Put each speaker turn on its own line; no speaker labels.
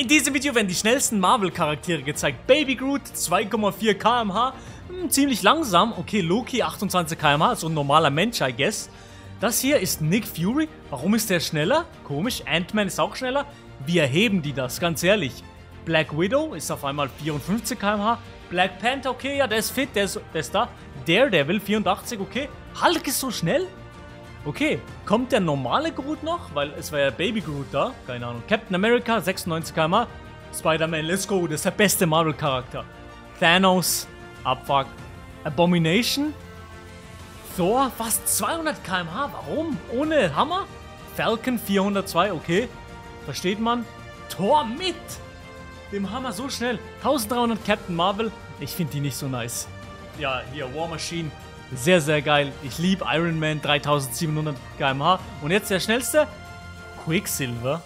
In diesem Video werden die schnellsten Marvel-Charaktere gezeigt. Baby Groot 2,4 km/h, hm, ziemlich langsam. Okay, Loki 28 km/h, so ein normaler Mensch, I guess. Das hier ist Nick Fury. Warum ist der schneller? Komisch. Ant-Man ist auch schneller. Wie erheben die das? Ganz ehrlich. Black Widow ist auf einmal 54 km/h. Black Panther, okay, ja, der ist fit, der ist, der ist da. Daredevil 84, okay. Hulk ist so schnell? Okay, kommt der normale Groot noch? Weil es war ja Baby Groot da. Keine Ahnung. Captain America, 96 km Spider-Man, let's go. Das ist der beste Marvel-Charakter. Thanos, Abfuck. Abomination. Thor, fast 200 km/h. Warum? Ohne Hammer? Falcon, 402, okay. Versteht man? Thor mit dem Hammer so schnell. 1300 Captain Marvel. Ich finde die nicht so nice. Ja, hier, War Machine, sehr, sehr geil. Ich liebe Iron Man 3700 km/h. Und jetzt der schnellste? Quicksilver.